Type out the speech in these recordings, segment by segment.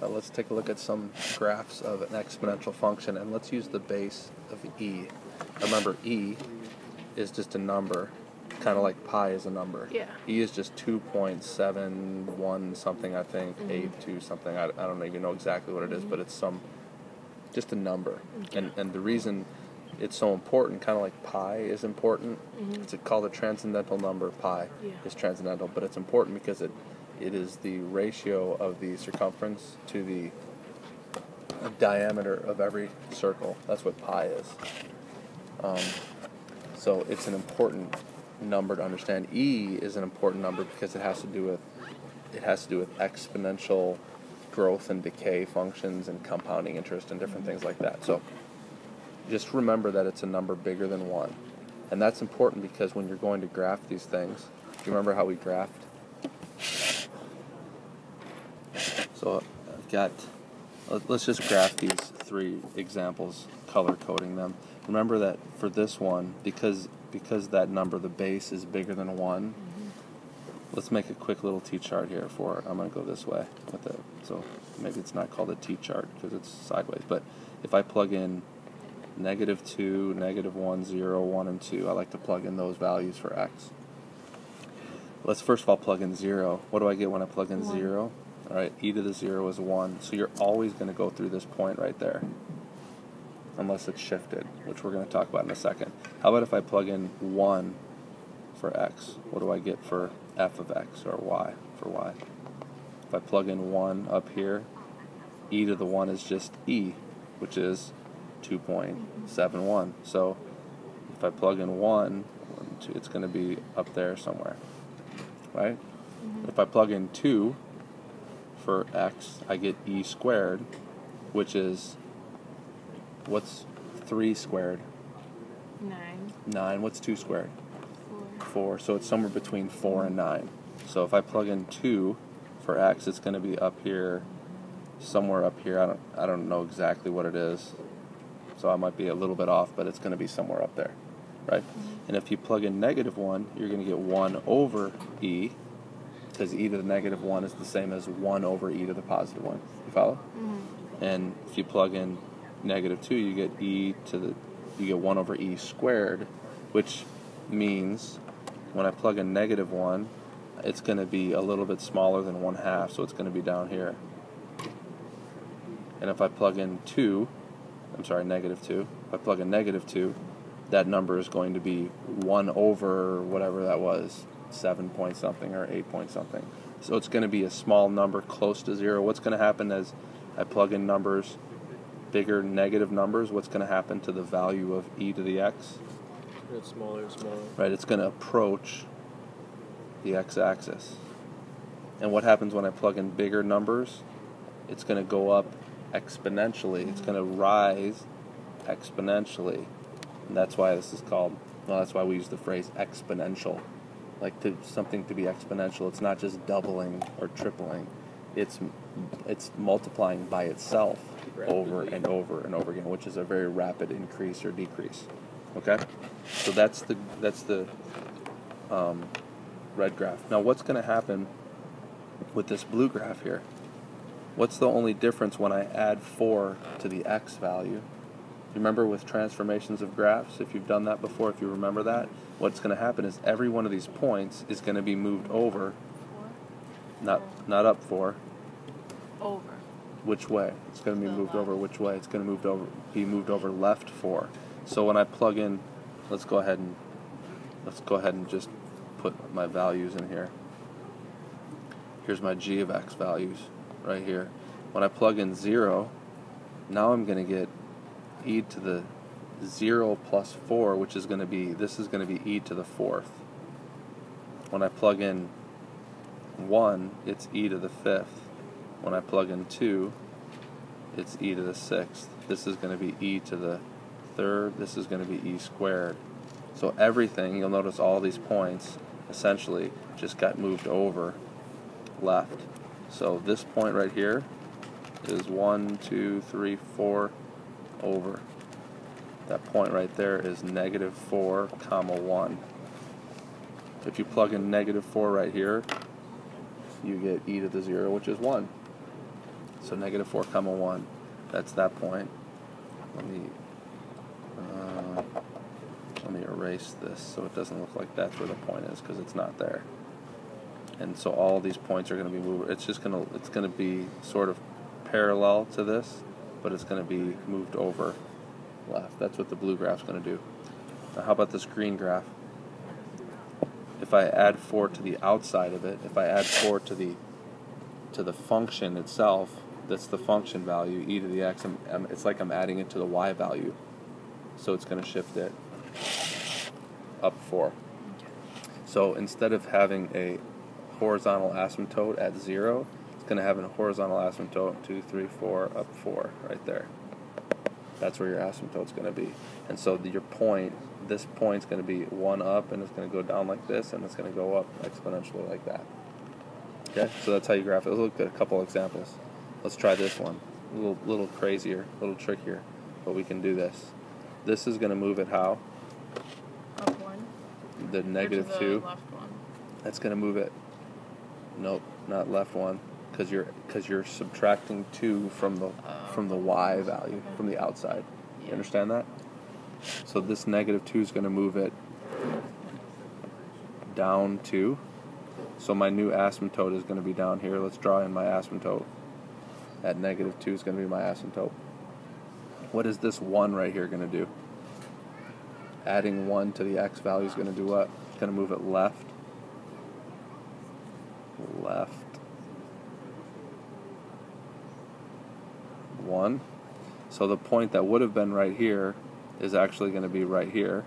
Uh, let's take a look at some graphs of an exponential function and let's use the base of e. Remember e is just a number, kind of like pi is a number. Yeah. e is just 2.71 something I think, Mhm. 82 something, I, I don't even know exactly what it is, Mhm. but it's some, just a number. Okay. And, and the reason it's so important, kind of like pi is important, Mhm. it's called a transcendental number, pi Yeah. is transcendental, but it's important because it it is the ratio of the circumference to the diameter of every circle. That's what pi is. Um, so it's an important number to understand. E is an important number because it has to do with it has to do with exponential growth and decay functions and compounding interest and different things like that. So just remember that it's a number bigger than one. And that's important because when you're going to graph these things, do you remember how we graphed? So I've got, let- let's just graph these three examples, color coding them. Remember that for this one, because because that number, the base, is bigger than one, mm-hmm. let's make a quick little T-chart here for it. I'm going to go this way with it. So maybe it's not called a T-chart because it's sideways. But if I plug in negative 2, negative 1, 0, 1, and 2, I like to plug in those values for x. Let's first of all plug in 0. What do I get when I plug in One. 0? Right, e to the 0 is 1. So you're always going to go through this point right there. Unless it's shifted, which we're going to talk about in a second. How about if I plug in 1 for x? What do I get for f of x or y for y? If I plug in 1 up here, e to the 1 is just e, which is 2.71. So if I plug in 1, it's going to be up there somewhere, right? Mm-hmm. If I plug in 2 for x, I get e squared, which is, what's 3 squared? Nine. 9. What's 2 squared? Four. 4. So it's somewhere between 4 and 9. So if I plug in 2 for x, it's going to be up here, somewhere up here. I don't, I don't know exactly what it is. So I might be a little bit off, but it's going to be somewhere up there, right? Mm-hmm. And if you plug in negative 1, you're going to get 1 over e, because e to the negative 1 is the same as 1 over e to the positive 1. You follow? Mhm. And if you plug in negative 2, you get e to the, you get 1 over e squared, which means when I plug in negative 1, it's going to be a little bit smaller than 1 half, so it's going to be down here. And if I plug in 2, I'm sorry, negative 2, if I plug in negative 2, that number is going to be 1 over whatever that was, 7 point something or 8 point something. So it's going to be a small number close to 0. What's going to happen as I plug in numbers, bigger negative numbers, what's going to happen to the value of e to the x? It's smaller and smaller. Right, it's going to approach the x-axis. And what happens when I plug in bigger numbers? It's going to go up exponentially. It's going to rise exponentially. And that's why this is called, well, that's why we use the phrase exponential. Like to something to be exponential, it's not just doubling or tripling. It's it's multiplying by itself over and over and over again, which is a very rapid increase or decrease. Okay, so that's the that's the um, red graph. Now, what's going to happen with this blue graph here? What's the only difference when I add 4 to the x value? Remember with transformations of graphs, if you've done that before, if you remember that, what's going to happen is every one of these points is going to be moved over, not not up 4, Over. which way? It's going to be moved over which way? It's going to move over be moved over left 4. So when I plug in, let's go ahead and let's go ahead and just put my values in here. Here's my g of x values right here. When I plug in 0, now I'm going to get e to the 0 plus 4, which is going to be, this is going to be e to the 4th. When I plug in 1, it's e to the 5th. When I plug in 2, it's e to the 6th. This is going to be e to the 3rd. This is going to be e squared. So everything, you'll notice all these points essentially just got moved over left. So this point right here is one, two, three, four over. That point right there is negative 4 comma 1. If you plug in negative 4 right here, you get e to the 0, which is 1. So negative 4 comma 1. That's that point. Let me uh, let me erase this so it doesn't look like that's where the point is because it's not there. And so all these points are going to be moved. It's just going to it's going to be sort of parallel to this, but it's going to be moved over left. That's what the blue graph's going to do. Now how about this green graph? If I add 4 to the outside of it, if I add 4 to the to the function itself, that's the function value, e to the x, I'm, it's like I'm adding it to the y value. So it's going to shift it up 4. So instead of having a horizontal asymptote at 0, it's going to have a horizontal asymptote 2, 3, 4, up 4, right there. That's where your asymptote's going to be. And so your point, this point's going to be 1 up, and it's going to go down like this, and it's going to go up exponentially like that. Okay, so that's how you graph it. Let's look at a couple examples. Let's try this one. A little, little crazier, a little trickier, but we can do this. This is going to move it how? Up one. The negative the 2. Left one. That's going to move it. Nope, not left one, because you're because you're subtracting two from the from the y value from the outside. You understand that? So this negative two is going to move it down two. So my new asymptote is going to be down here. Let's draw in my asymptote. At negative two is going to be my asymptote. What is this one right here going to do? Adding one to the x value is going to do what? It's going to move it left one. So the point that would have been right here is actually going to be right here.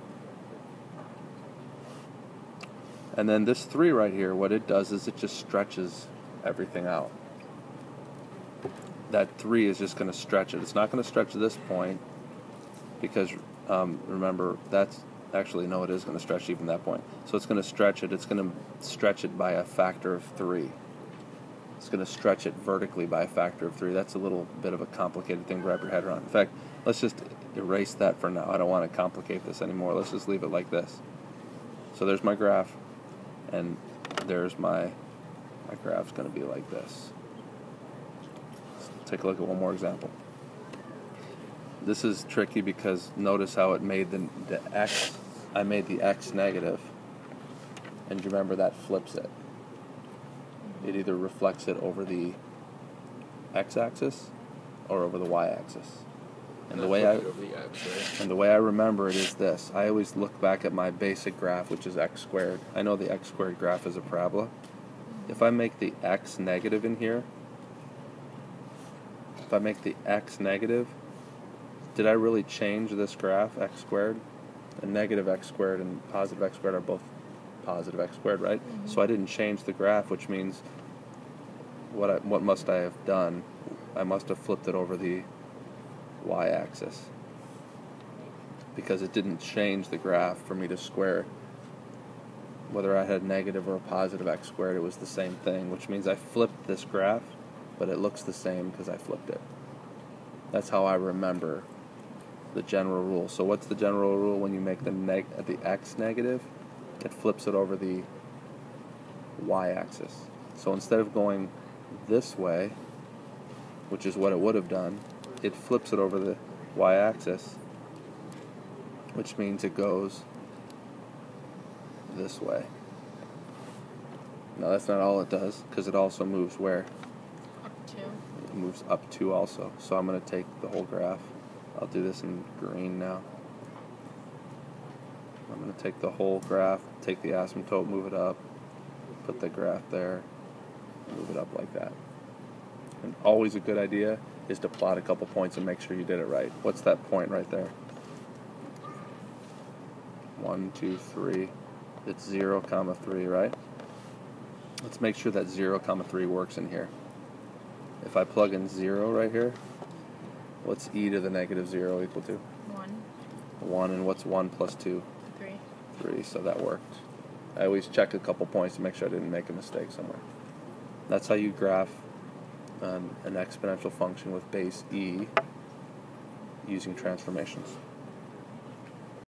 And then this 3 right here, what it does is it just stretches everything out. That 3 is just going to stretch it. It's not going to stretch this point because um, remember, that's actually, no, it is going to stretch even that point. So it's going to stretch it. It's going to stretch it by a factor of 3. It's going to stretch it vertically by a factor of 3. That's a little bit of a complicated thing to wrap your head around. In fact, let's just erase that for now. I don't want to complicate this anymore. Let's just leave it like this. So there's my graph, and there's my, my graph's going to be like this. Let's take a look at one more example. This is tricky because notice how it made the, the x, I made the x negative, and you remember that flips it. It either reflects it over the x-axis or over the y-axis. And the way I over the x, right? and the way I remember it is this. I always look back at my basic graph, which is x squared. I know the x squared graph is a parabola. If I make the x negative in here, if I make the x negative, did I really change this graph, x squared? And negative x squared and positive x squared are both positive x squared, right? So I didn't change the graph, which means what I, what must I have done? I must have flipped it over the y-axis. Because it didn't change the graph for me to square. Whether I had negative or a positive x squared it was the same thing which means I flipped this graph but it looks the same because I flipped it. That's how I remember the general rule. So what's the general rule when you make the neg the x negative it flips it over the y-axis so instead of going this way which is what it would have done it flips it over the y-axis, which means it goes this way. Now that's not all it does, because it also moves where? Up two. It moves up two also. So I'm going to take the whole graph. I'll do this in green now. I'm going to take the whole graph, take the asymptote, move it up, put the graph there, move it up like that. And always a good idea is to plot a couple points and make sure you did it right. What's that point right there? One, two, three. It's zero comma three, right? Let's make sure that zero comma three works in here. If I plug in zero right here, what's e to the negative zero equal to? One. One, and what's one plus two? Three. So that worked. I always check a couple points to make sure I didn't make a mistake somewhere. That's how you graph um, an exponential function with base e using transformations.